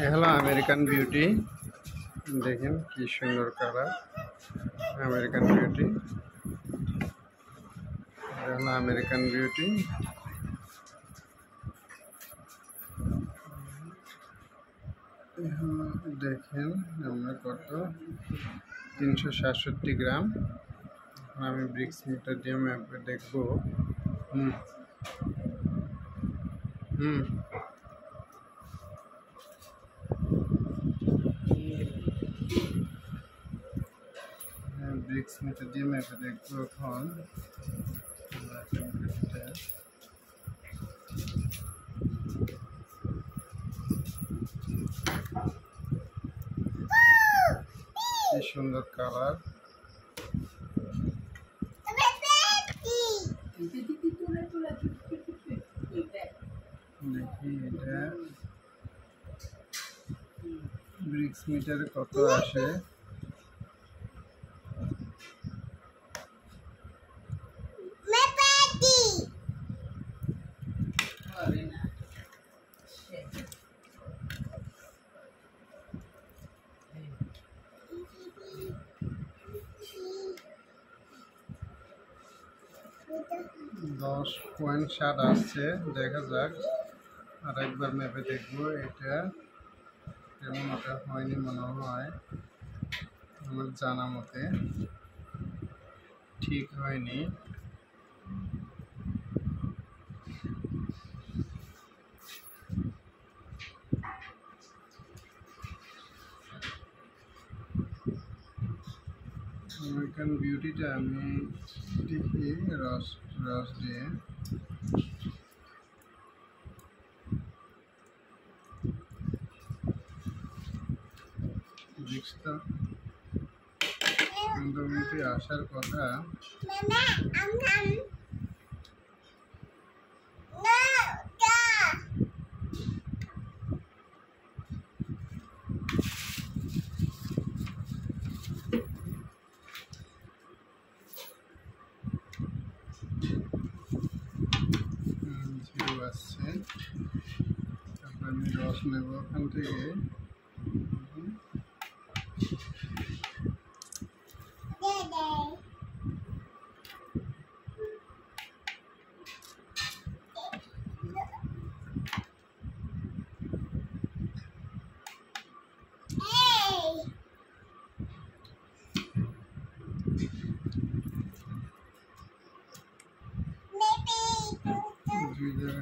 এ হলো American beauty দেখেন কি সুন্দর কালার আমেরিকান বিউটি হলো আমেরিকান বিউটি দেখেন আমরা কত? তিনশো সাতষট্টি গ্রাম। আমি ব্রিক্স মিটার দিয়ে দেখব। হুম। হুম। ব্রিক্স মিটার দিয়ে ম্যাপে দেখব এখন কি সুন্দর কালার দেখি এটা। ব্রিক্স মিটারে কত আসে? দশ পয়েন্ট সাত আসছে, দেখা যাক। আর একবার ম্যাপে দেখব, এটা তেমন ওটা হয়নি মনে হয়। আমার জানা মতে ঠিক হয়নি। আমেরিকান বিউটিটা আমি দেখি রস রস দিয়ে ব্রিক্সটা পনেরো মিনিটে আসার কথা জিরো আসছে তারপর আমি রস নেব ওখান থেকে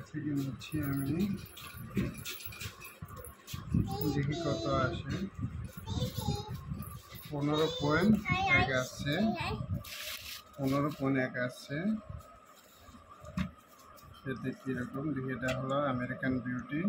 থেকে নিচ্ছি আমি। দেখি কত আসে। পনেরো পয়েন্ট এক আসছে। পনেরো পয়েন্ট এক আসছে। এতে কীরকম দেখি, এটা হলো আমেরিকান বিউটি